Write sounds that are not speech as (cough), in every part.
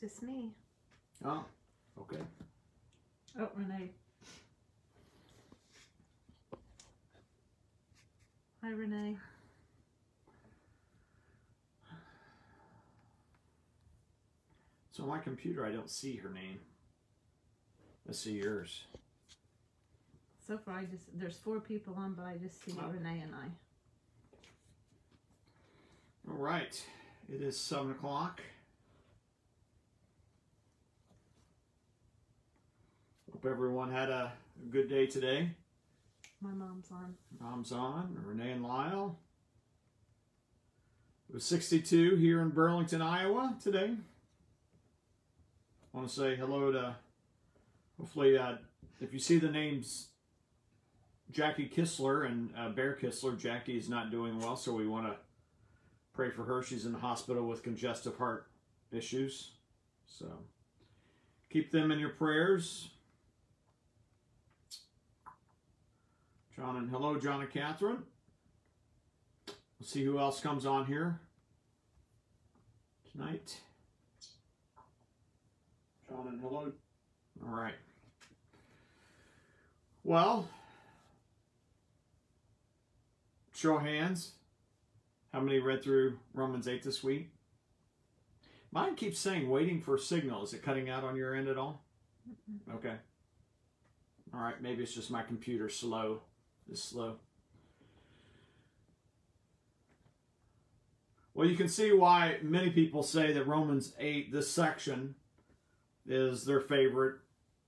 Just me. Oh, okay. Oh, Renee. Hi, Renee. So on my computer, I don't see her name. Let's see yours. So far, I just there's four people on, but I just see Oh. Renee and I. All right. It is 7 o'clock. Hope everyone had a good day today. My mom's on. Mom's on, Renee and Lyle. It was 62 here in Burlington, Iowa today. I want to say hello to, hopefully, uh, if you see the names Jackie Kistler and uh, Bear Kistler, Jackie is not doing well, so we want to pray for her. She's in the hospital with congestive heart issues. So keep them in your prayers. John and hello, John and Catherine. Let's see who else comes on here tonight. John and hello. All right. Well, show of hands. How many read through Romans 8 this week? Mine keeps saying waiting for a signal. Is it cutting out on your end at all? Okay. All right, maybe it's just my computer slow. Is slow. Well, you can see why many people say that Romans 8, this section, is their favorite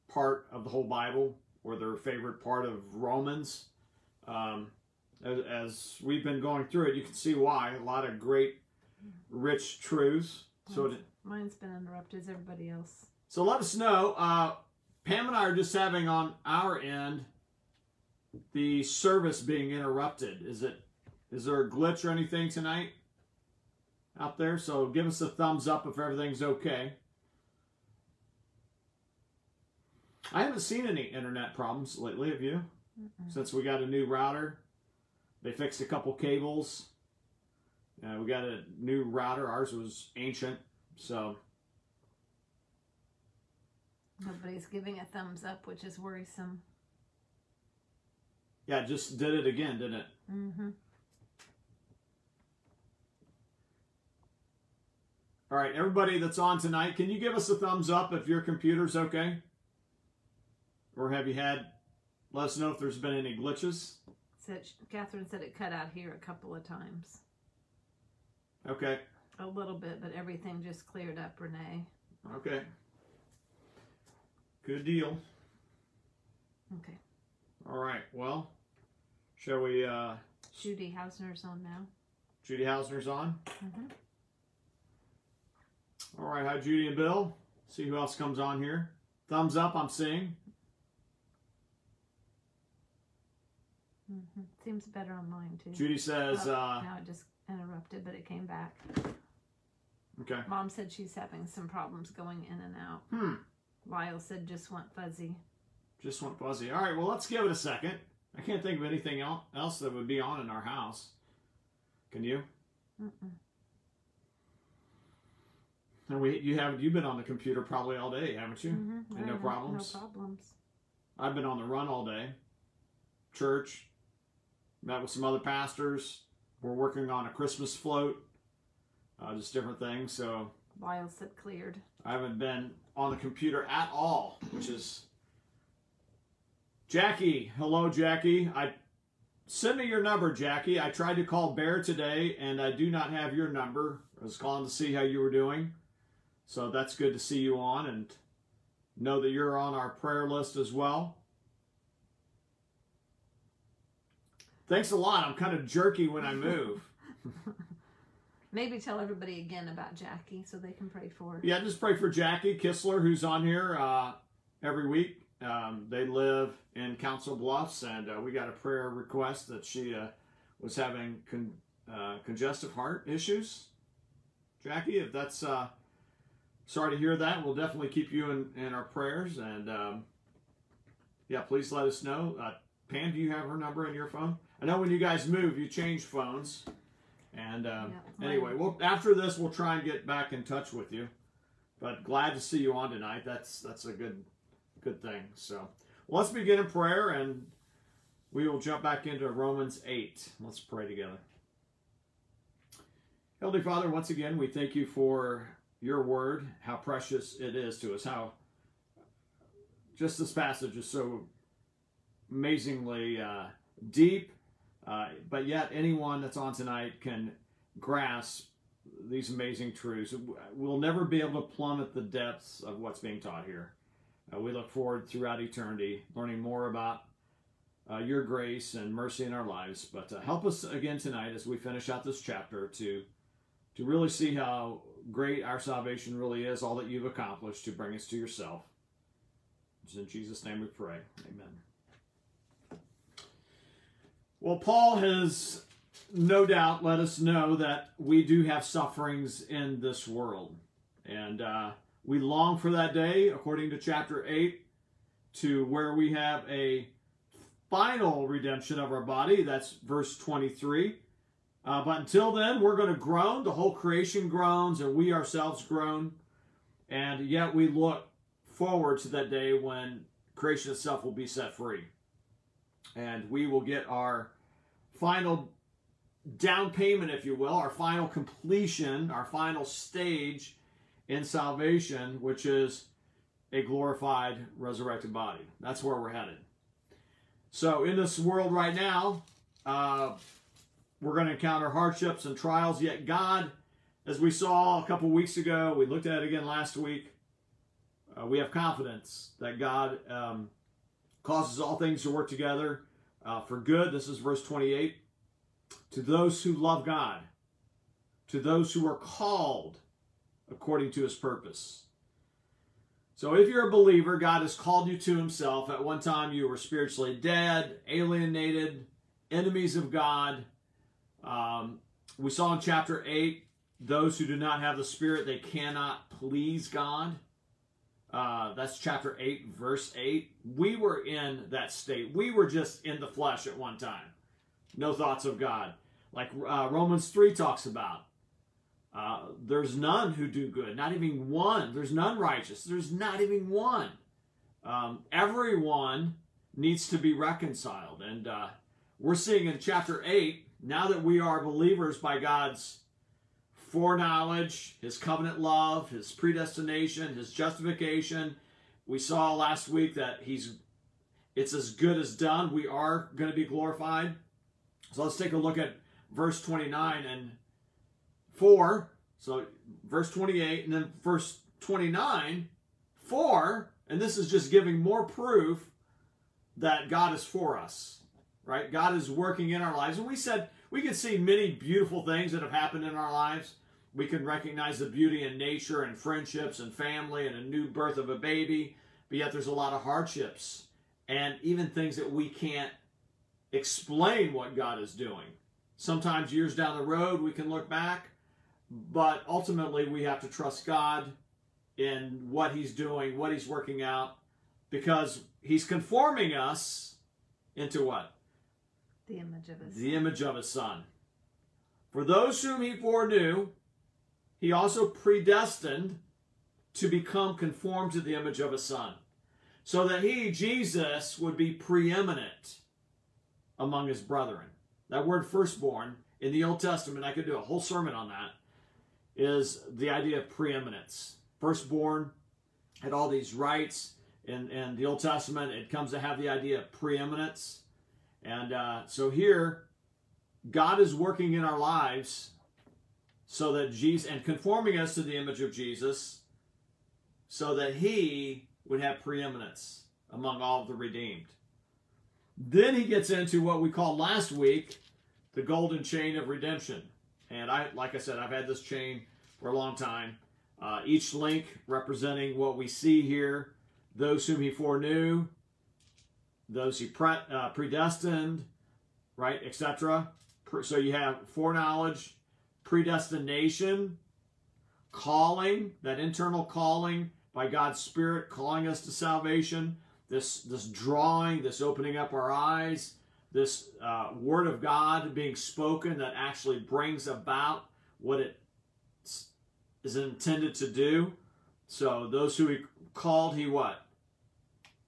part of the whole Bible or their favorite part of Romans. Um, as, as we've been going through it, you can see why. A lot of great, rich truths. So, Mine's, mine's been interrupted as everybody else. so let us know. Uh, Pam and I are just having on our end the service being interrupted. Is it? Is there a glitch or anything tonight out there? So give us a thumbs up if everything's okay. I haven't seen any internet problems lately, have you? Mm-mm. Since we got a new router, they fixed a couple cables. Uh, we got a new router. Ours was ancient, so Nobody's giving a thumbs up, which is worrisome. Yeah, just did it again, didn't it? Mm-hmm. All right, everybody that's on tonight, can you give us a thumbs up if your computer's okay? Or have you had? Let us know if there's been any glitches. Said Catherine said it cut out here a couple of times, Okay, a little bit, but everything just cleared up. Renee. okay. Good deal. Okay. All right, well, shall we? Uh, Judy Hausner's on now. Judy Hausner's on. Mm-hmm. All right, hi Judy and Bill. See who else comes on here. Thumbs up, I'm seeing. Mm-hmm. Seems better on mine too. Judy says, Oh, uh, now it just interrupted, but it came back. okay. Mom said she's having some problems going in and out. Hmm, Lyle said just went fuzzy. Just went fuzzy. All right, well, let's give it a second. I can't think of anything el- else that would be on in our house. Can you? Mm-mm. And we, you haven't. you've been on the computer probably all day, haven't you? Mhm. And no problems? No problems. I've been on the run all day. Church. Met with some other pastors. We're working on a Christmas float. Uh, just different things. So Lyle said cleared. I haven't been on the computer at all, which is Jackie. Hello, Jackie. I send me your number, Jackie. I tried to call Bear today, and I do not have your number. I was calling to see how you were doing, so that's good to see you on and know that you're on our prayer list as well. Thanks a lot. I'm kind of jerky when I move. (laughs) Maybe tell everybody again about Jackie so they can pray for her. Yeah, just pray for Jackie Kistler, who's on here uh, every week. Um, they live in Council Bluffs, and uh, we got a prayer request that she uh, was having con- uh, congestive heart issues. Jackie, if that's uh, sorry to hear that, we'll definitely keep you in, in our prayers. And um, yeah, please let us know. Uh, Pam, do you have her number in your phone? I know when you guys move, you change phones. And um, Yeah, anyway, well, after this, we'll try and get back in touch with you. but glad to see you on tonight. That's that's a good good thing. So let's begin in prayer, and we will jump back into Romans eight. Let's pray together. Heavenly Father, once again, we thank you for your word, how precious it is to us, how just this passage is so amazingly uh, deep, uh, but yet anyone that's on tonight can grasp these amazing truths. We'll never be able to plummet the depths of what's being taught here. Uh, we look forward throughout eternity learning more about uh, your grace and mercy in our lives. But uh, help us again tonight as we finish out this chapter to to really see how great our salvation really is, all that you've accomplished to bring us to yourself. It's in Jesus' name we pray. Amen. Well, Paul has no doubt let us know that we do have sufferings in this world. And uh, we long for that day, according to chapter 8, to where we have a final redemption of our body. That's verse 23. Uh, but until then, we're going to groan. The whole creation groans, and we ourselves groan. And yet we look forward to that day when creation itself will be set free. And we will get our final down payment, if you will, our final completion, our final stage in salvation, which is a glorified, resurrected body. That's where we're headed. So, in this world right now, uh, we're going to encounter hardships and trials, yet God, as we saw a couple weeks ago, we looked at it again last week, uh, we have confidence that God um, causes all things to work together uh, for good. This is verse 28 to those who love God, to those who are called according to his purpose. So if you're a believer, God has called you to himself. At one time you were spiritually dead, alienated, enemies of God. Um, we saw in chapter 8, those who do not have the Spirit, they cannot please God. Uh, that's chapter 8, verse 8. We were in that state. We were just in the flesh at one time no thoughts of God. Like uh, Romans 3 talks about. Uh, there's none who do good, not even one. There's none righteous. There's not even one. Um, everyone needs to be reconciled. And uh, we're seeing in chapter 8, now that we are believers by God's foreknowledge, His covenant love, His predestination, His justification, we saw last week that He's it's as good as done. We are going to be glorified. So let's take a look at verse 29 and 4. So verse 28 and then verse 29, 4, and this is just giving more proof that God is for us. Right? God is working in our lives. And we said we can see many beautiful things that have happened in our lives. We can recognize the beauty in nature and friendships and family and a new birth of a baby. But yet there's a lot of hardships and even things that we can't explain what God is doing. Sometimes years down the road we can look back, but ultimately we have to trust God in what He's doing, what He's working out, because He's conforming us into what? The image of His The image of His Son. For those whom He foreknew, He also predestined to become conformed to the image of His Son, so that He, Jesus, would be preeminent among his brethren. That word firstborn in the Old Testament, I could do a whole sermon on that, is the idea of preeminence. Firstborn had all these rights. In, in the Old Testament, it comes to have the idea of preeminence. And uh, so here, God is working in our lives so that Jesus, and conforming us to the image of Jesus, so that he would have preeminence among all the redeemed. Then he gets into what we called last week the golden chain of redemption. And I, like I said, I've had this chain for a long time. Uh, each link representing what we see here those whom he foreknew, those he pre- uh, predestined, right, etc. So you have foreknowledge, predestination, calling, that internal calling by God's Spirit calling us to salvation, this this drawing, this opening up our eyes, this uh, word of God being spoken that actually brings about what it is intended to do. So those who he called, he what?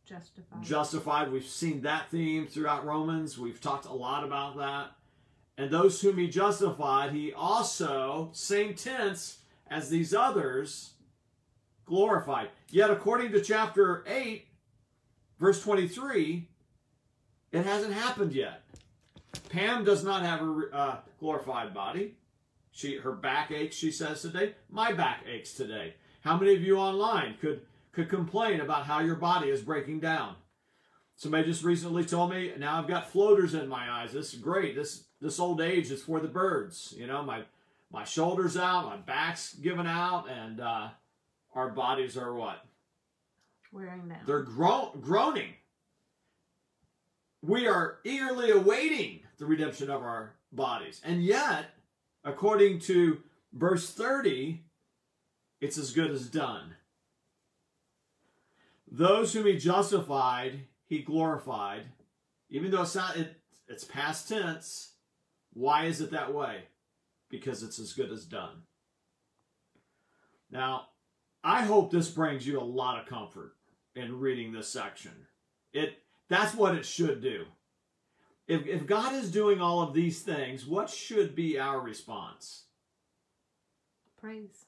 Justified. Justified. We've seen that theme throughout Romans. We've talked a lot about that. And those whom he justified, he also, same tense as these others, glorified. Yet according to chapter 8, verse 23, it hasn't happened yet. Pam does not have a uh, glorified body. She her back aches, she says today. My back aches today. How many of you online could could complain about how your body is breaking down? Somebody just recently told me, now I've got floaters in my eyes. This is great. This this old age is for the birds. You know, my my shoulders out, my back's giving out, and uh, our bodies are what? Wearing down. They're gro- groaning. We are eagerly awaiting the redemption of our bodies. And yet, according to verse 30, it's as good as done. Those whom he justified, he glorified. Even though it's not, it, it's past tense. Why is it that way? Because it's as good as done. Now, I hope this brings you a lot of comfort in reading this section. It that's what it should do. If, if God is doing all of these things, what should be our response? Praise.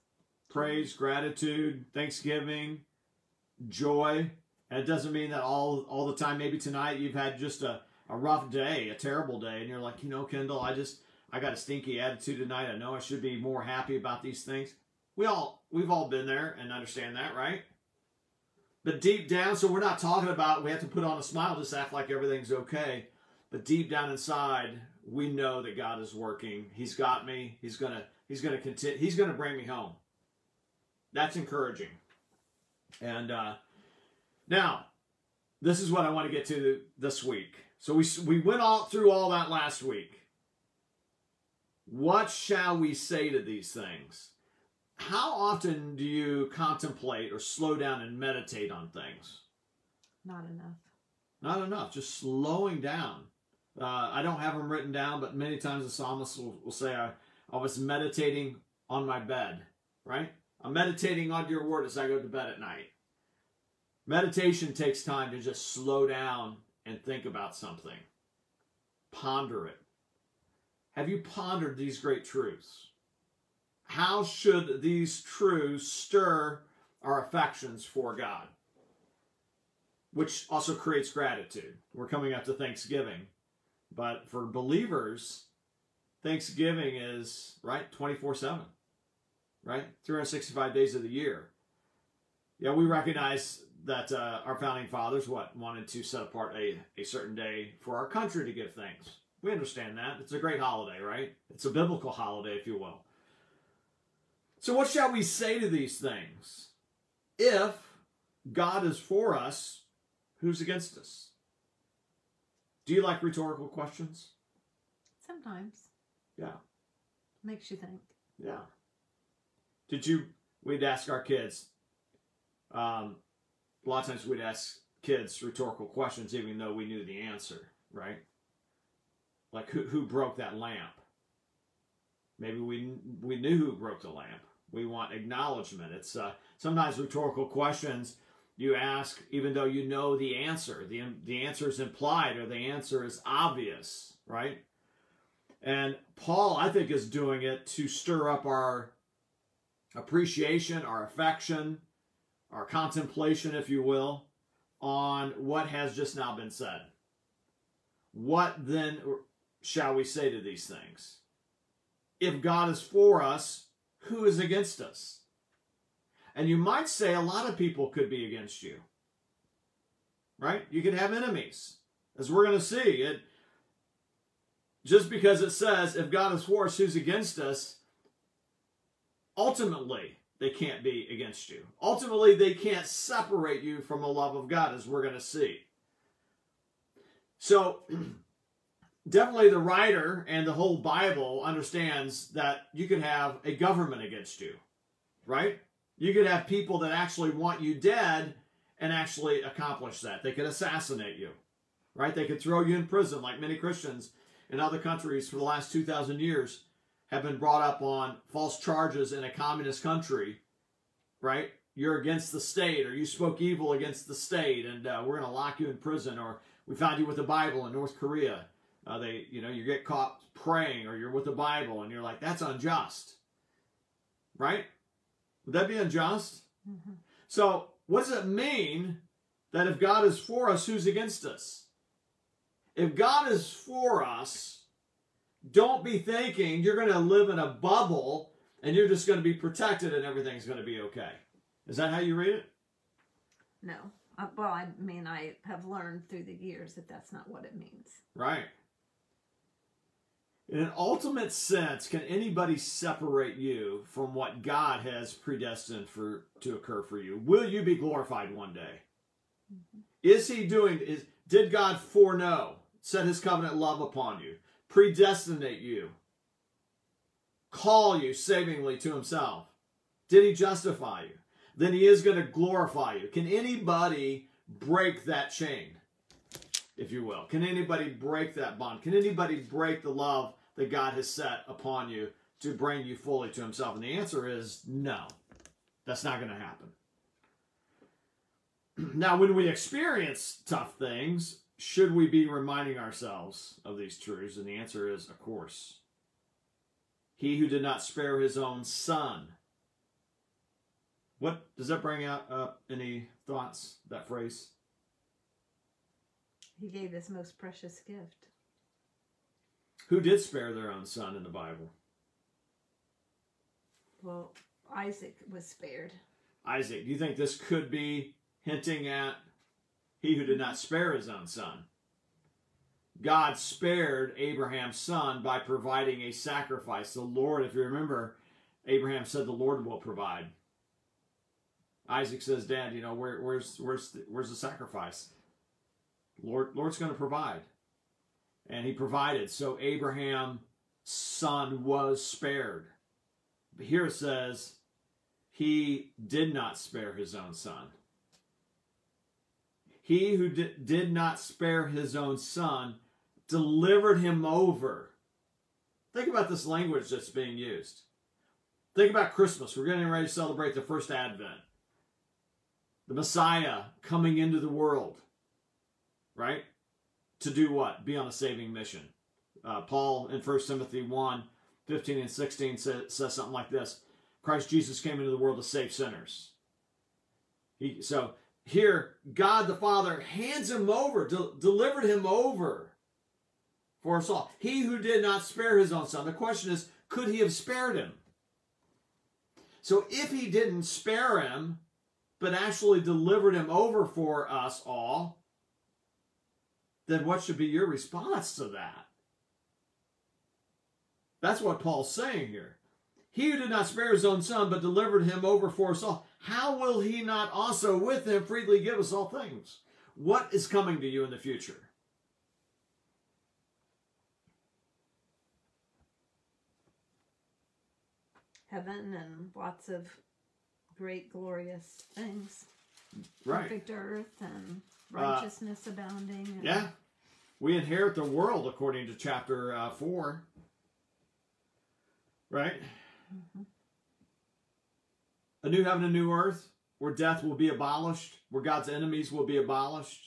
Praise, gratitude, thanksgiving, joy. And it doesn't mean that all all the time, maybe tonight you've had just a, a rough day, a terrible day, and you're like, you know, Kendall, I just I got a stinky attitude tonight. I know I should be more happy about these things. We all we've all been there and understand that, right? But deep down, so we're not talking about we have to put on a smile, just act like everything's okay. But deep down inside, we know that God is working. He's got me. He's gonna He's gonna continue. He's gonna bring me home. That's encouraging. And uh, now, this is what I want to get to this week. So we we went all through all that last week. What shall we say to these things? How often do you contemplate or slow down and meditate on things? Not enough. Not enough. Just slowing down. Uh, I don't have them written down, but many times the psalmist will, will say, I, I was meditating on my bed, right? I'm meditating on your word as I go to bed at night. Meditation takes time to just slow down and think about something, ponder it. Have you pondered these great truths? How should these truths stir our affections for God? Which also creates gratitude. We're coming up to Thanksgiving. But for believers, Thanksgiving is, right, 24 7, right? 365 days of the year. Yeah, we recognize that uh, our founding fathers, what, wanted to set apart a, a certain day for our country to give thanks. We understand that. It's a great holiday, right? It's a biblical holiday, if you will. So, what shall we say to these things? If God is for us, who's against us? Do you like rhetorical questions? Sometimes. Yeah. Makes you think. Yeah. Did you? We'd ask our kids. Um, a lot of times we'd ask kids rhetorical questions, even though we knew the answer, right? Like who who broke that lamp? Maybe we we knew who broke the lamp. We want acknowledgement. It's uh, sometimes rhetorical questions you ask, even though you know the answer. the The answer is implied, or the answer is obvious, right? And Paul, I think, is doing it to stir up our appreciation, our affection, our contemplation, if you will, on what has just now been said. What then shall we say to these things? If God is for us, who is against us? And you might say a lot of people could be against you. Right? You could have enemies. As we're going to see, it just because it says if God is for us, who's against us, ultimately they can't be against you. Ultimately, they can't separate you from the love of God, as we're going to see. So, (clears throat) definitely the writer and the whole Bible understands that you could have a government against you, right? You could have people that actually want you dead and actually accomplish that. They could assassinate you, right? They could throw you in prison, like many Christians in other countries for the last 2,000 years have been brought up on false charges in a communist country, right? you're against the state or you spoke evil against the state and uh, we're going to lock you in prison or we found you with the bible in north korea uh, they you know you get caught praying or you're with the bible and you're like that's unjust right would that be unjust Mm-hmm. so what does it mean that if god is for us who's against us if god is for us don't be thinking you're going to live in a bubble and you're just going to be protected and everything's going to be okay is that how you read it No. Uh, well, I mean, I have learned through the years that that's not what it means. Right. In an ultimate sense, can anybody separate you from what God has predestined for to occur for you? Will you be glorified one day? Mm-hmm. Is he doing is did God foreknow, set his covenant love upon you, predestinate you, call you savingly to himself? Did he justify you? Then he is going to glorify you. Can anybody break that chain? If you will? Can anybody break that bond? Can anybody break the love that God has set upon you to bring you fully to Himself? And the answer is no. That's not going to happen. (clears throat) now, when we experience tough things, should we be reminding ourselves of these truths? And the answer is, of course. He who did not spare his own son. What does that bring out up any thoughts, that phrase? He gave his most precious gift. Who did spare their own son in the Bible? Well, Isaac was spared. Isaac. Do you think this could be hinting at he who did not spare his own son? God spared Abraham's son by providing a sacrifice. The Lord, if you remember, Abraham said the Lord will provide. Isaac says, "Dad, you know where, where's where's the, where's the sacrifice? Lord, Lord's going to provide." And he provided. So Abraham's son was spared. But here it says, he did not spare his own son. He who did not spare his own son delivered him over. Think about this language that's being used. Think about Christmas. We're getting ready to celebrate the first Advent. The Messiah coming into the world, right? To do what? Be on a saving mission. Uh, Paul in 1 Timothy 1 15 and 16 says, says something like this Christ Jesus came into the world to save sinners. He, so here, God the Father hands him over, de- delivered him over for us all. He who did not spare his own son. The question is, could he have spared him? So if he didn't spare him, but actually delivered him over for us all, then what should be your response to that? That's what Paul's saying here. He who did not spare his own son, but delivered him over for us all, how will he not also with him freely give us all things? What is coming to you in the future? Heaven and lots of great, glorious things. Right. Perfect earth and Uh, righteousness abounding. And Yeah. We inherit the world according to chapter uh, 4. Right? A new heaven and new earth where death will be abolished, where God's enemies will be abolished,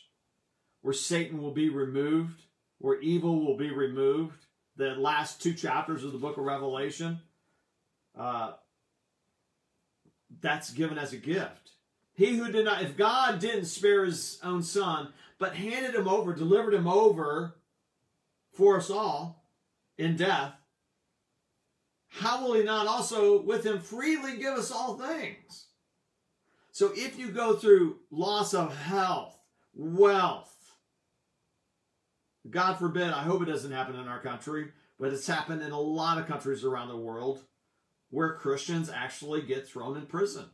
where Satan will be removed, where evil will be removed. The last two chapters of the book of Revelation, uh, that's given as a gift. He who did not, if God didn't spare his own son, but handed him over, delivered him over for us all in death, how will he not also with him freely give us all things? So if you go through loss of health, wealth, God forbid, I hope it doesn't happen in our country, but it's happened in a lot of countries around the world where Christians actually get thrown in prison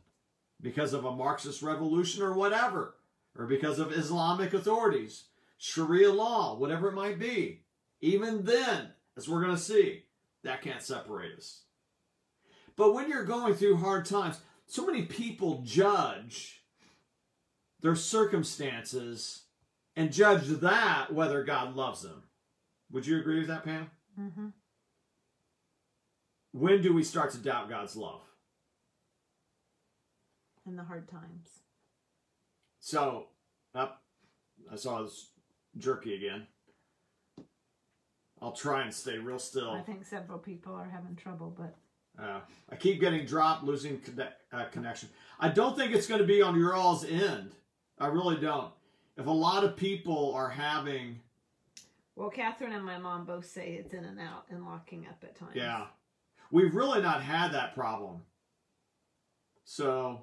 because of a Marxist revolution or whatever, or because of Islamic authorities, Sharia law, whatever it might be. Even then, as we're going to see, that can't separate us. But when you're going through hard times, so many people judge their circumstances and judge that whether God loves them. Would you agree with that, Pam? hmm When do we start to doubt God's love? In the hard times. So, up, I saw this jerky again. I'll try and stay real still. I think several people are having trouble, but Uh, I keep getting dropped, losing conne- uh, connection. I don't think it's going to be on your all's end. I really don't. If a lot of people are having, well, Catherine and my mom both say it's in and out and locking up at times. yeah, we've really not had that problem. So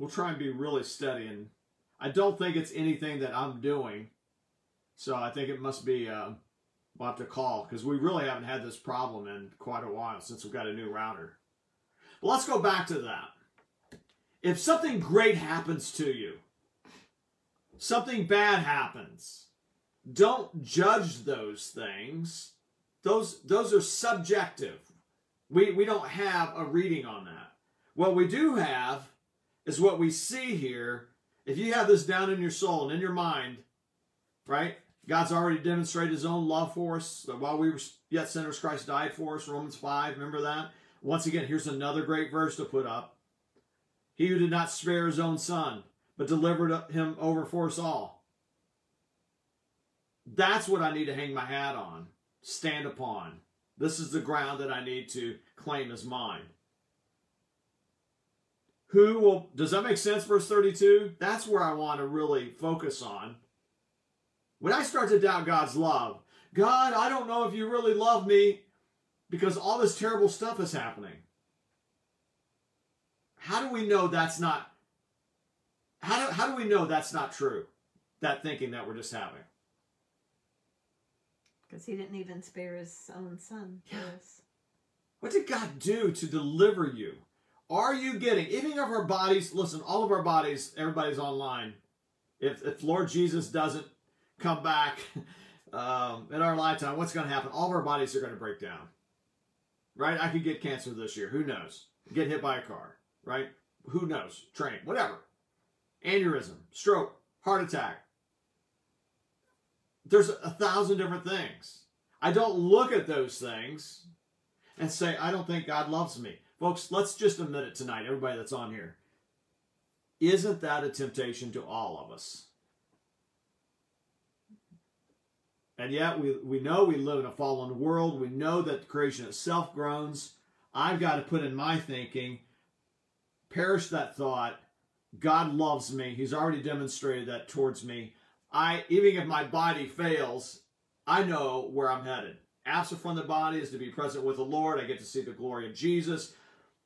we'll try and be really steady. And I don't think it's anything that I'm doing. So I think it must be, uh, we'll have to call because we really haven't had this problem in quite a while since we've got a new router. But let's go back to that. If something great happens to you, something bad happens, don't judge those things. Those those are subjective. We we don't have a reading on that. What we do have is what we see here. If you have this down in your soul and in your mind, right? God's already demonstrated his own love for us. That while we were yet sinners, Christ died for us. Romans 5, remember that? Once again, here's another great verse to put up. He who did not spare his own son, but delivered him over for us all. That's what I need to hang my hat on, stand upon. This is the ground that I need to claim as mine. Who will, does that make sense, verse 32? That's where I want to really focus on. When I start to doubt God's love, God, I don't know if you really love me because all this terrible stuff is happening. How do we know that's not how do, how do we know that's not true? That thinking that we're just having. Because he didn't even spare his own son Yes. Yeah. What did God do to deliver you? Are you getting any of our bodies? Listen, all of our bodies, everybody's online. If, if Lord Jesus doesn't come back (laughs) um, in our lifetime, what's going to happen? All of our bodies are going to break down. Right? I could get cancer this year. Who knows? Get hit by a car. Right? Who knows? Train. Whatever. Aneurysm, stroke, heart attack. There's a thousand different things. I don't look at those things and say, I don't think God loves me. Folks, let's just admit it tonight, everybody that's on here. Isn't that a temptation to all of us? And yet we, we know we live in a fallen world. We know that the creation itself groans. I've got to put in my thinking, perish that thought. God loves me. He's already demonstrated that towards me. I even if my body fails, I know where I'm headed. Absent from the body is to be present with the Lord. I get to see the glory of Jesus.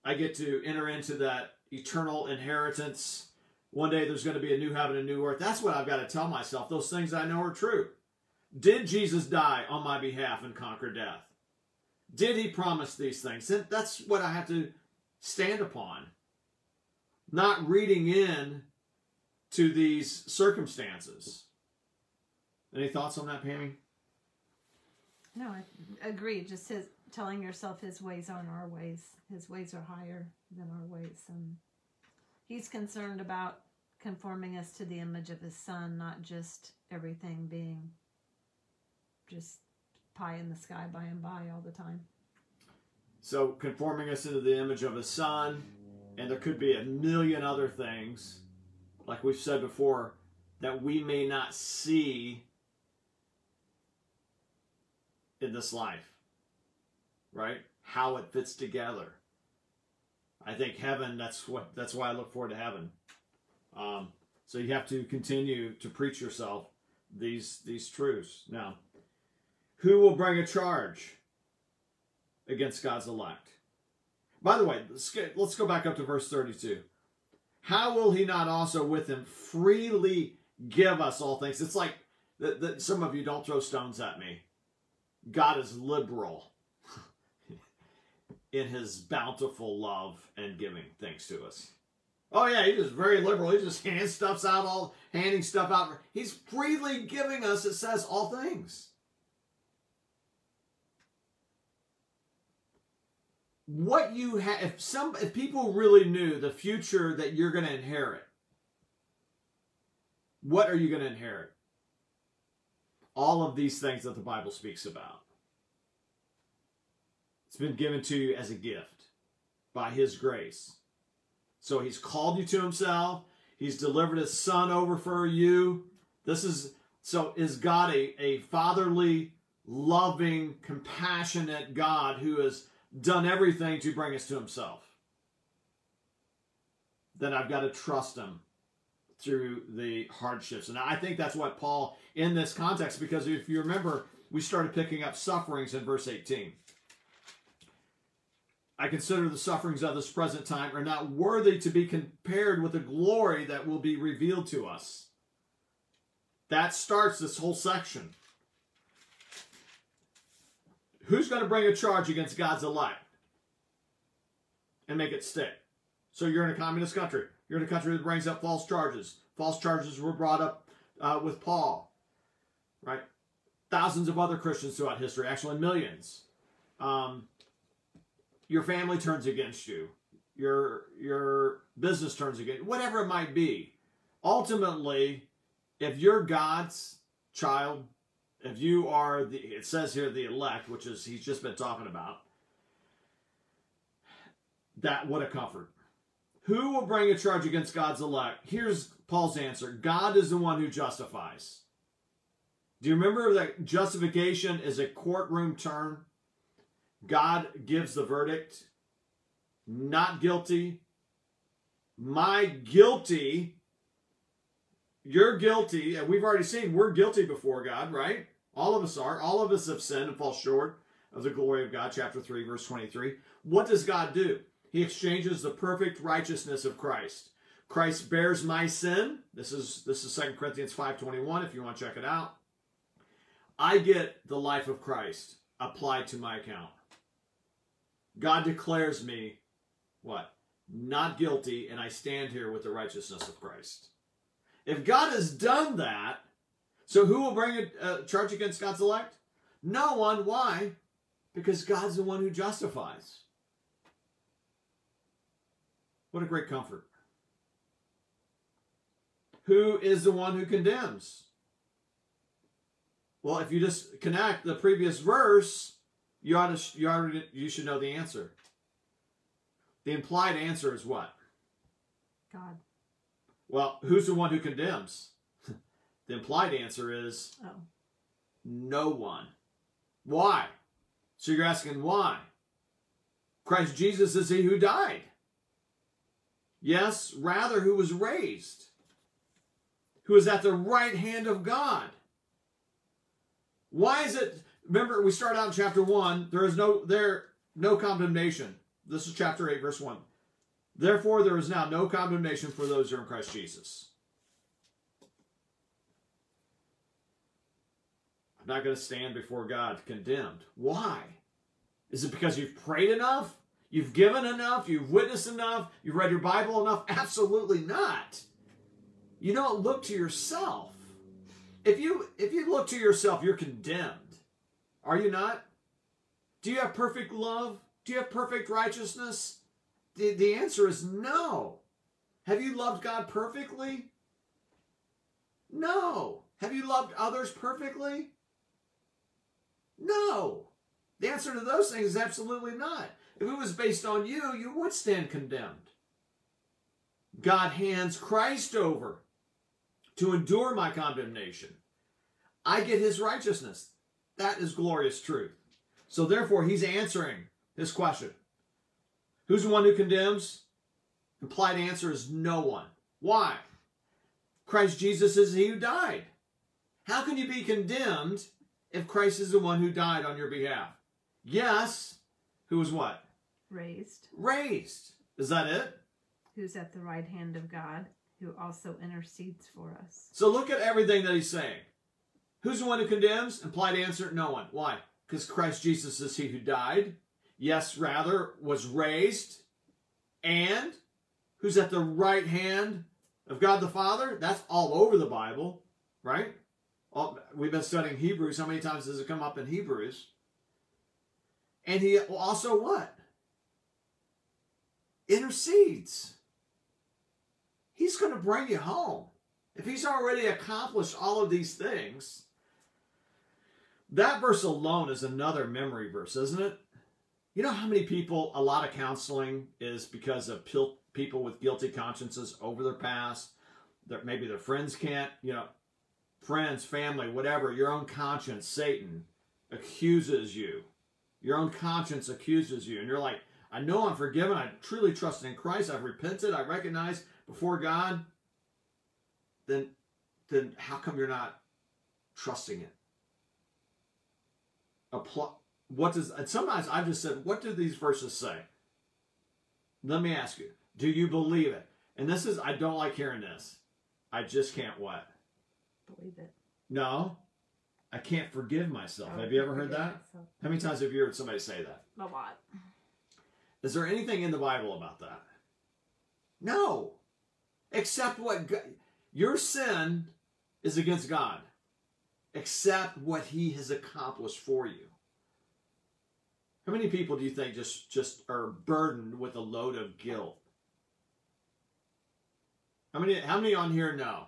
I get to enter into that eternal inheritance. One day there's going to be a new heaven and a new earth. That's what I've got to tell myself. Those things I know are true. Did Jesus die on my behalf and conquer death? Did he promise these things? And that's what I have to stand upon. Not reading in to these circumstances. Any thoughts on that, Pammy? No, I agree. Just his telling yourself his ways aren't our ways. His ways are higher than our ways, and he's concerned about conforming us to the image of his son, not just everything being just pie in the sky by and by all the time. So, conforming us into the image of his son, and there could be a million other things, like we've said before, that we may not see in this life, right? How it fits together. I think heaven. That's what. That's why I look forward to heaven. Um, so you have to continue to preach yourself these these truths. Now, who will bring a charge against God's elect? By the way, let's, get, let's go back up to verse thirty-two. How will He not also with Him freely give us all things? It's like that some of you don't throw stones at me. God is liberal in his bountiful love and giving things to us. Oh yeah, he's just very liberal. He just hands stuff out, all handing stuff out. He's freely giving us, it says, all things. What you have, if some, if people really knew the future that you're going to inherit, what are you going to inherit? all of these things that the Bible speaks about. It's been given to you as a gift by His grace. So he's called you to himself. He's delivered his son over for you. This is so is God a, a fatherly, loving, compassionate God who has done everything to bring us to himself. Then I've got to trust him through the hardships. And I think that's what Paul in this context, because if you remember, we started picking up sufferings in verse 18. I consider the sufferings of this present time are not worthy to be compared with the glory that will be revealed to us. That starts this whole section. Who's going to bring a charge against God's elect and make it stick? So you're in a communist country. You're in a country that brings up false charges. False charges were brought up uh, with Paul, right? Thousands of other Christians throughout history, actually millions. Um, your family turns against you, your your business turns against you, whatever it might be. Ultimately, if you're God's child, if you are the it says here the elect, which is he's just been talking about, that what a comfort. Who will bring a charge against God's elect? Here's Paul's answer God is the one who justifies. Do you remember that justification is a courtroom term? God gives the verdict. Not guilty. My guilty. You're guilty. And we've already seen we're guilty before God, right? All of us are. All of us have sinned and fall short of the glory of God. Chapter 3, verse 23. What does God do? He exchanges the perfect righteousness of Christ. Christ bears my sin. This is this is 2 Corinthians 5:21 if you want to check it out. I get the life of Christ applied to my account. God declares me what? Not guilty, and I stand here with the righteousness of Christ. If God has done that, so who will bring a, charge against God's elect? No one. Why? Because God's the one who justifies. What a great comfort. Who is the one who condemns? Well, if you just connect the previous verse, you ought to you already you should know the answer. The implied answer is what? God. Well, who's the one who condemns? (laughs) the implied answer is Oh. no one. Why? So you're asking why? Christ Jesus is he who died. Yes, rather who was raised, who is at the right hand of God. Why is it? Remember, we start out in chapter one. There is no there no condemnation. This is chapter eight, verse one. Therefore, there is now no condemnation for those who are in Christ Jesus. I'm not going to stand before God condemned. Why? Is it because you've prayed enough? You've given enough? You've witnessed enough? You've read your Bible enough? Absolutely not. You don't look to yourself. If you if you look to yourself, you're condemned. Are you not? Do you have perfect love? Do you have perfect righteousness? The, the answer is no. Have you loved God perfectly? No. Have you loved others perfectly? No. The answer to those things is absolutely not. If it was based on you, you would stand condemned. God hands Christ over to endure my condemnation. I get his righteousness. That is glorious truth. So therefore, he's answering this question. Who's the one who condemns? Implied answer is no one. Why? Christ Jesus is he who died. How can you be condemned if Christ is the one who died on your behalf? Yes. Who was what? Raised. Raised. Is that it? Who's at the right hand of God, who also intercedes for us. So look at everything that he's saying. Who's the one who condemns? Implied answer, no one. Why? Because Christ Jesus is he who died. Yes, rather, was raised. And who's at the right hand of God the Father? That's all over the Bible, right? All, we've been studying Hebrews. How many times does it come up in Hebrews? And he also what? Intercedes. He's going to bring you home. If he's already accomplished all of these things, that verse alone is another memory verse, isn't it? You know how many people, a lot of counseling is because of people with guilty consciences over their past. That maybe their friends can't, you know, friends, family, whatever. Your own conscience, Satan, accuses you. Your own conscience accuses you, and you're like, I know I'm forgiven. I truly trust in Christ. I've repented. I recognize before God. Then, then how come you're not trusting it? Apply. What does? And sometimes I've just said, what do these verses say? Let me ask you, do you believe it? And this is, I don't like hearing this. I just can't what? Believe it. No, I can't forgive myself. Have you ever heard that? myself. How many times have you heard somebody say that? A lot. Is there anything in the Bible about that? No. Except what God, your sin is against God. Except what he has accomplished for you. How many people do you think just just are burdened with a load of guilt? How many how many on here know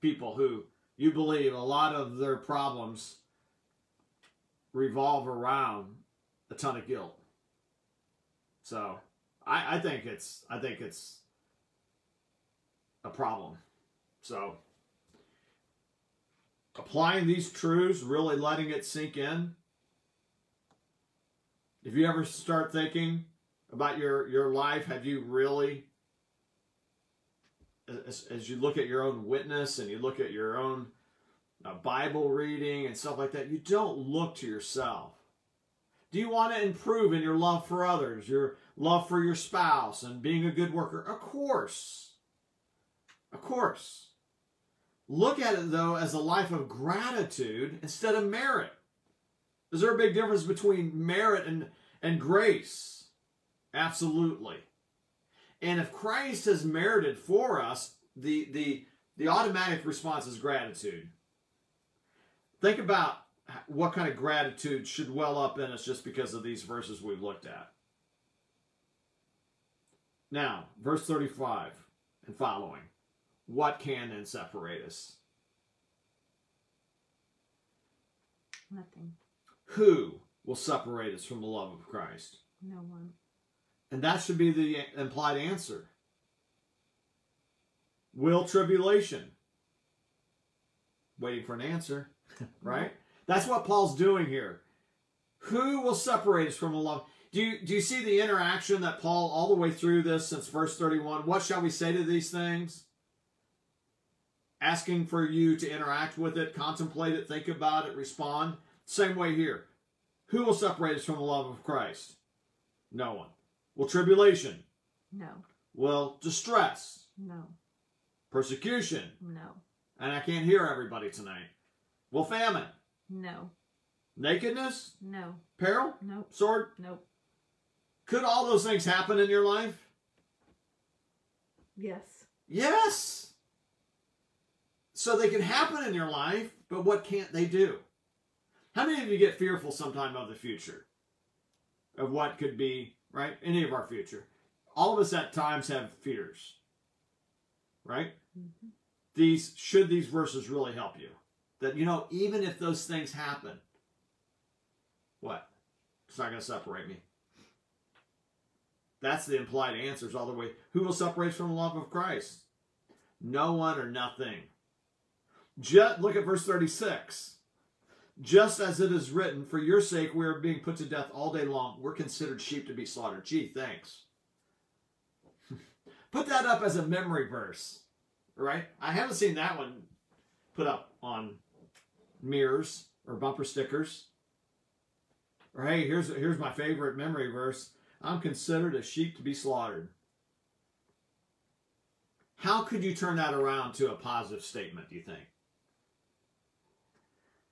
people who you believe a lot of their problems revolve around a ton of guilt? So I, I think it's I think it's a problem. So applying these truths, really letting it sink in. If you ever start thinking about your your life, have you really as, as you look at your own witness and you look at your own uh, Bible reading and stuff like that, you don't look to yourself. Do you want to improve in your love for others, your love for your spouse, and being a good worker? Of course. Of course. Look at it, though, as a life of gratitude instead of merit. Is there a big difference between merit and, and grace? Absolutely. And if Christ has merited for us, the, the, the automatic response is gratitude. Think about what kind of gratitude should well up in us just because of these verses we've looked at. Now, verse 35 and following. What can then separate us? Nothing. Who will separate us from the love of Christ? No one. And that should be the implied answer. Will tribulation? Waiting for an answer, (laughs) right? That's what Paul's doing here. Who will separate us from the love? Do you, do you see the interaction that Paul, all the way through this since verse 31, what shall we say to these things? Asking for you to interact with it, contemplate it, think about it, respond. Same way here. Who will separate us from the love of Christ? No one. Will tribulation? No. Will distress? No. Persecution? No. And I can't hear everybody tonight. Will famine? No. Nakedness? No. Peril? Nope. Sword? Nope. Could all those things happen in your life? Yes. Yes. So they can happen in your life, but what can't they do? How many of you get fearful sometime of the future? Of what could be, right? Any of our future. All of us at times have fears. Right? Mm-hmm. These should these verses really help you? That you know, even if those things happen, what? It's not going to separate me. That's the implied answers all the way. Who will separate us from the love of Christ? No one or nothing. Just, look at verse 36. Just as it is written, for your sake we are being put to death all day long. We're considered sheep to be slaughtered. Gee, thanks. (laughs) put that up as a memory verse, right? I haven't seen that one put up on mirrors or bumper stickers. Or hey, here's here's my favorite memory verse. I'm considered a sheep to be slaughtered. How could you turn that around to a positive statement, do you think?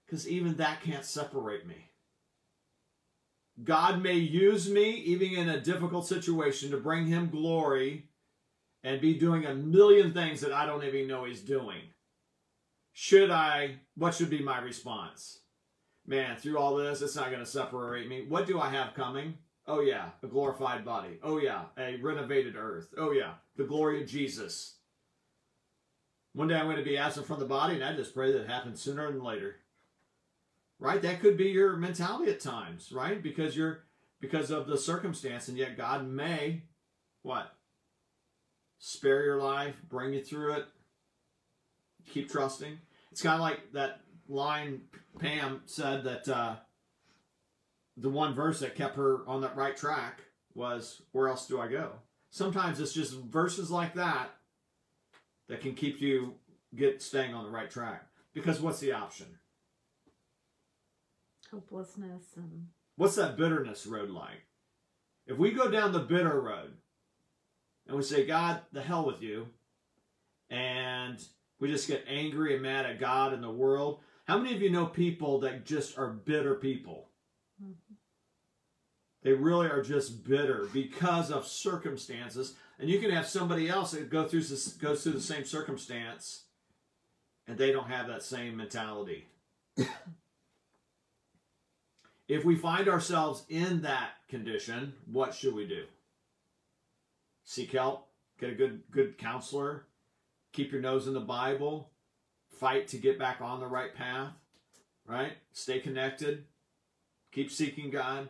Because even that can't separate me. God may use me, even in a difficult situation, to bring him glory and be doing a million things that I don't even know he's doing. Should I, what should be my response? Man, through all this, it's not going to separate me. What do I have coming? Oh, yeah, a glorified body. Oh, yeah, a renovated earth. Oh, yeah, the glory of Jesus. One day I'm going to be absent from the body, and I just pray that it happens sooner than later. Right? That could be your mentality at times, right? Because you're because of the circumstance, and yet God may what? spare your life, bring you through it. Keep trusting. It's kind of like that line Pam said that uh, the one verse that kept her on that right track was, Where else do I go? Sometimes it's just verses like that that can keep you get staying on the right track. Because what's the option? Hopelessness and What's that bitterness road like? If we go down the bitter road and we say, God, the hell with you, and we just get angry and mad at God and the world, how many of you know people that just are bitter people? Mhm. They really are just bitter because of circumstances. And you can have somebody else that go through this, goes through the same circumstance, and they don't have that same mentality. (laughs) if we find ourselves in that condition, what should we do? Seek help, get a good good counselor, keep your nose in the Bible, fight to get back on the right path, right? Stay connected, keep seeking God.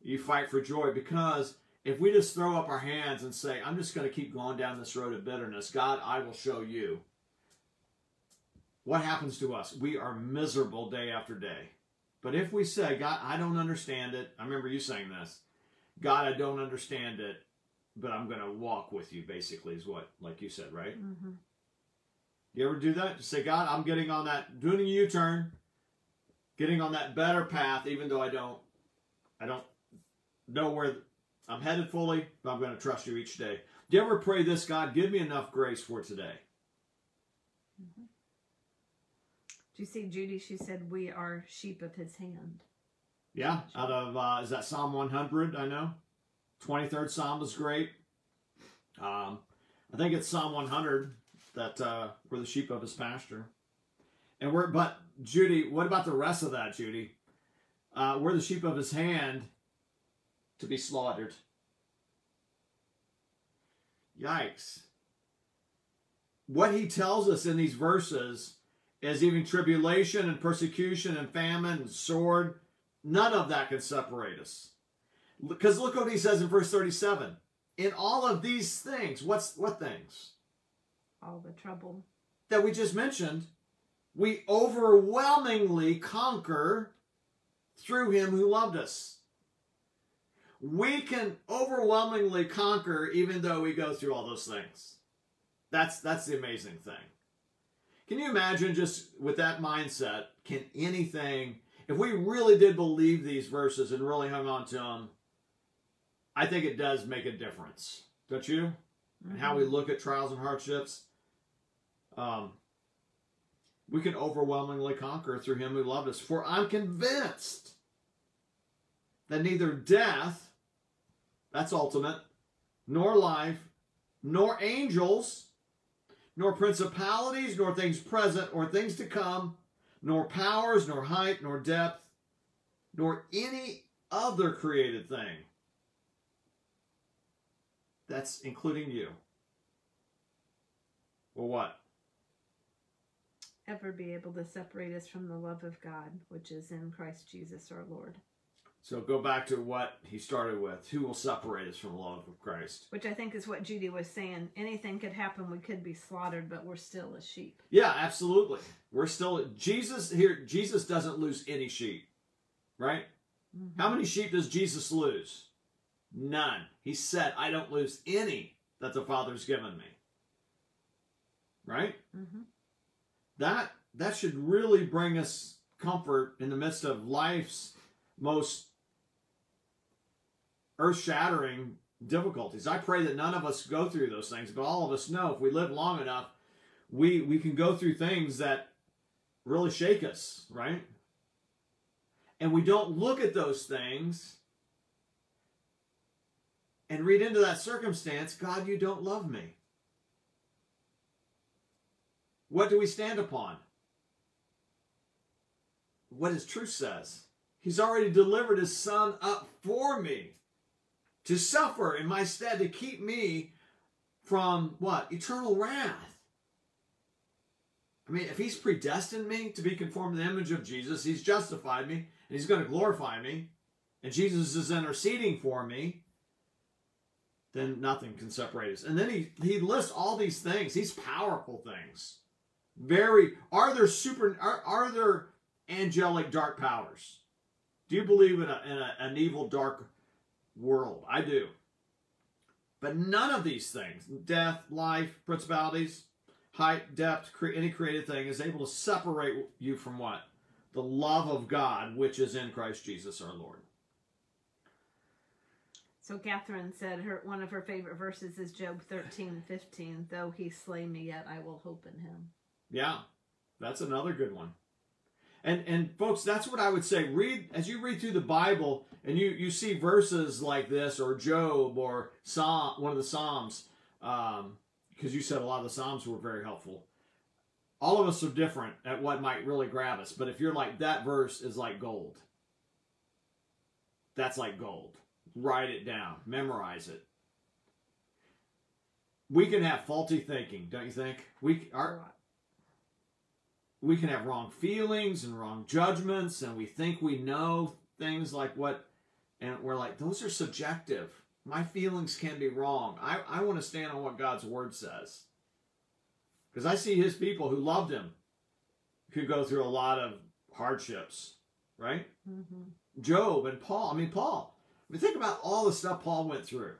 You fight for joy because if we just throw up our hands and say, I'm just going to keep going down this road of bitterness, God, I will show you. What happens to us? We are miserable day after day. But if we say, God, I don't understand it, I remember you saying this, God, I don't understand it, but I'm going to walk with you, basically, is what, like you said, right? hmm You ever do that? Just say, God, I'm getting on that, doing a U-turn, getting on that better path, even though I don't, I don't know where I'm headed fully, but I'm going to trust you each day. Do you ever pray this, God, give me enough grace for today? Do you see Judy? She said, We are sheep of his hand. Yeah, out of, uh, is that Psalm 100, I know? 23rd Psalm is great. Um, I think it's Psalm 100 that uh, we're the sheep of his pasture. And we're, but Judy, what about the rest of that, Judy? Uh, we're the sheep of his hand to be slaughtered. Yikes. What he tells us in these verses is even tribulation and persecution and famine and sword, none of that can separate us. Because look what he says in verse 37. In all of these things, what's what things? All the trouble. That we just mentioned, we overwhelmingly conquer through him who loved us. We can overwhelmingly conquer even though we go through all those things. That's that's the amazing thing. Can you imagine just with that mindset, can anything if we really did believe these verses and really hung on to them, I think it does make a difference. Don't you? And how we look at trials and hardships. Um, we can overwhelmingly conquer through him who loved us. For I'm convinced that neither death, that's ultimate, nor life, nor angels, nor principalities, nor things present, or things to come, nor powers, nor height, nor depth, nor any other created thing. That's including you. Well, what? Ever be able to separate us from the love of God, which is in Christ Jesus our Lord. So go back to what he started with. Who will separate us from the love of Christ? Which I think is what Judy was saying. Anything could happen. We could be slaughtered, but we're still a sheep. Yeah, absolutely. We're still Jesus here. Jesus doesn't lose any sheep, right? Mhm. How many sheep does Jesus lose? None. He said, "I don't lose any that the Father's given me." Right? Mhm. That that should really bring us comfort in the midst of life's most earth-shattering difficulties. I pray that none of us go through those things, but all of us know if we live long enough, we we can go through things that really shake us, right? And we don't look at those things and read into that circumstance, God, you don't love me. What do we stand upon? What his truth says. He's already delivered his son up for me to suffer in my stead to keep me from what? Eternal wrath. I mean, if he's predestined me to be conformed to the image of Jesus, he's justified me, and he's going to glorify me, and Jesus is interceding for me, then nothing can separate us. And then he he lists all these things, these powerful things. Very are there super are, are there angelic dark powers? Do you believe in, a, in a, an evil dark world? I do. But none of these things, death, life, principalities, height, depth, cre- any created thing, is able to separate you from what? The love of God, which is in Christ Jesus our Lord. So Catherine said her one of her favorite verses is Job thirteen fifteen. Though he slay me, yet I will hope in him. Yeah, that's another good one. And and folks, that's what I would say. Read as you read through the Bible and you you see verses like this or Job or Psalm, one of the Psalms, um, because you said a lot of the Psalms were very helpful. All of us are different at what might really grab us, but if you're like that verse is like gold. That's like gold. Write it down, memorize it. We can have faulty thinking, don't you think? We our we can have wrong feelings and wrong judgments and we think we know things like what and we're like those are subjective. My feelings can be wrong. I, I want to stand on what god's word says. Because i see his people who loved him who go through a lot of hardships right? Mm-hmm. job and paul i mean paul I mean, think about all the stuff paul went through.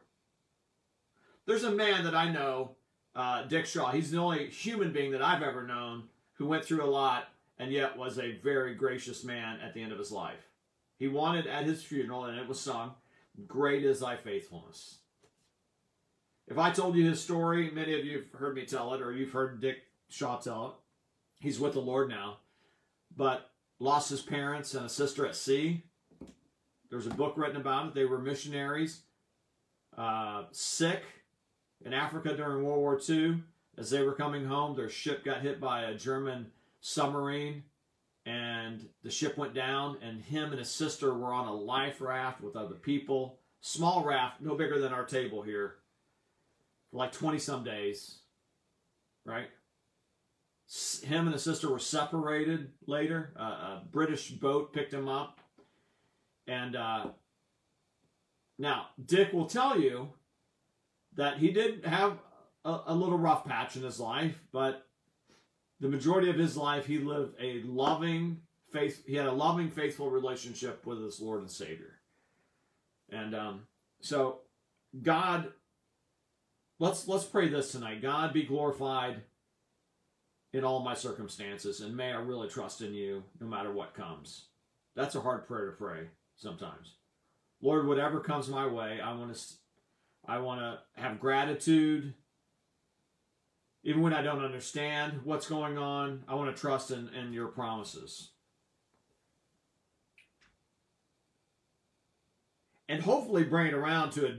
There's a man that i know uh, dick shaw. He's the only human being that i've ever known who went through a lot and yet was a very gracious man at the end of his life. He wanted at his funeral, and it was sung, Great is thy faithfulness. If I told you his story, many of you have heard me tell it, or you've heard Dick Shaw tell it. He's with the Lord now, but lost his parents and a sister at sea. There's a book written about it. They were missionaries, uh, sick in Africa during World War II. As they were coming home, their ship got hit by a German submarine and the ship went down and him and his sister were on a life raft with other people. Small raft, no bigger than our table here. For like 20 some days. Right? Him and his sister were separated later. Uh, a British boat picked him up. And uh, now, Dick will tell you that he did have a, a little rough patch in his life, but the majority of his life he lived a loving faith he had a loving faithful relationship with his lord and savior. And um, so god let's let's pray this tonight. God be glorified in all my circumstances and may i really trust in you no matter what comes. That's a hard prayer to pray sometimes. Lord whatever comes my way i want to i want to have gratitude even when I don't understand what's going on, I want to trust in, in your promises. And hopefully bring it around to a,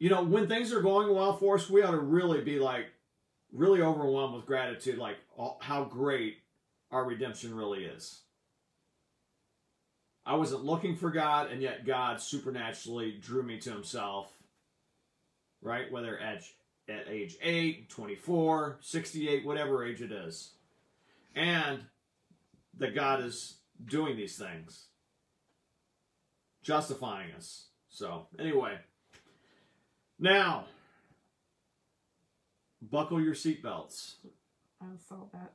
you know, when things are going well for us, we ought to really be like, really overwhelmed with gratitude, like how great our redemption really is. I wasn't looking for God, and yet God supernaturally drew me to Himself, right? Whether edge at age 8, 24, 68, whatever age it is. And that God is doing these things, justifying us. So, anyway, now, buckle your seatbelts. I saw that.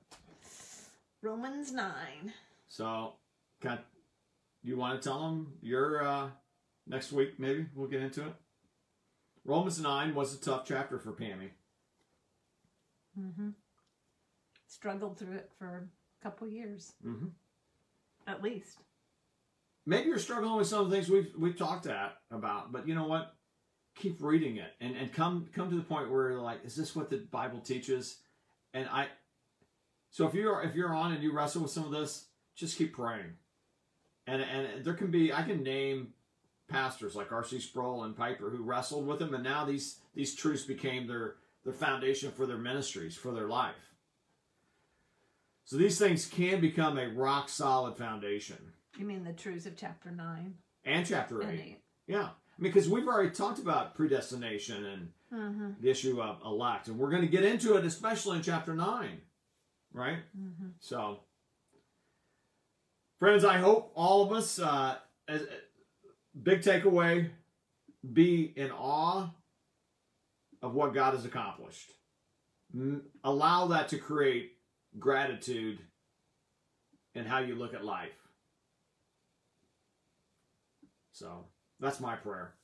Romans 9. So, can you want to tell them your uh, next week, maybe? We'll get into it. Romans 9 was a tough chapter for Pammy. Mm-hmm. Struggled through it for a couple years, mm-hmm. at least. Maybe you're struggling with some of the things we've we've talked at about, but you know what? Keep reading it and, and come come to the point where you're like, is this what the Bible teaches? And I so if you're if you're on and you wrestle with some of this, just keep praying. And and there can be I can name pastors like R.C. Sproul and Piper who wrestled with him, and now these these truths became their their foundation for their ministries, for their life. So these things can become a rock solid foundation. You mean the truths of chapter nine and chapter eight? and eight. Yeah, I mean because we've already talked about predestination and Mm-hmm. the issue of elect, and we're going to get into it, especially in chapter nine, right? Mm-hmm. So, friends, I hope all of us, uh, as, big takeaway, be in awe of what God has accomplished. Allow that to create gratitude in how you look at life. So that's my prayer.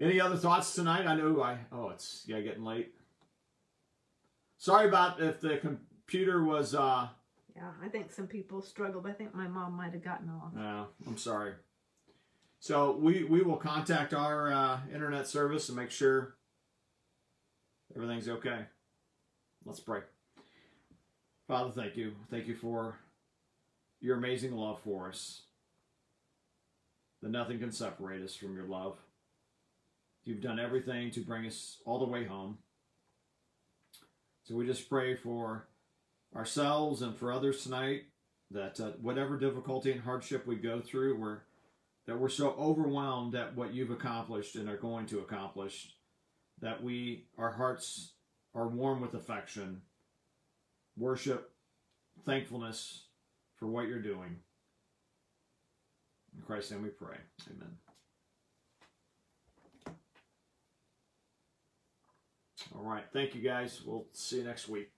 Any other thoughts tonight? I know I oh it's yeah getting late. Sorry about if the computer was uh Yeah, I think some people struggled. I think my mom might have gotten off. no, I'm sorry. So we we will contact our uh, internet service and make sure everything's okay. Let's pray. Father, thank you. Thank you for your amazing love for us. That nothing can separate us from your love. You've done everything to bring us all the way home. So we just pray for ourselves and for others tonight that uh, whatever difficulty and hardship we go through, we're that we're so overwhelmed at what you've accomplished and are going to accomplish that we our hearts are warm with affection, worship, thankfulness for what you're doing. In Christ's name we pray. Amen. All right. Thank you guys. We'll see you next week.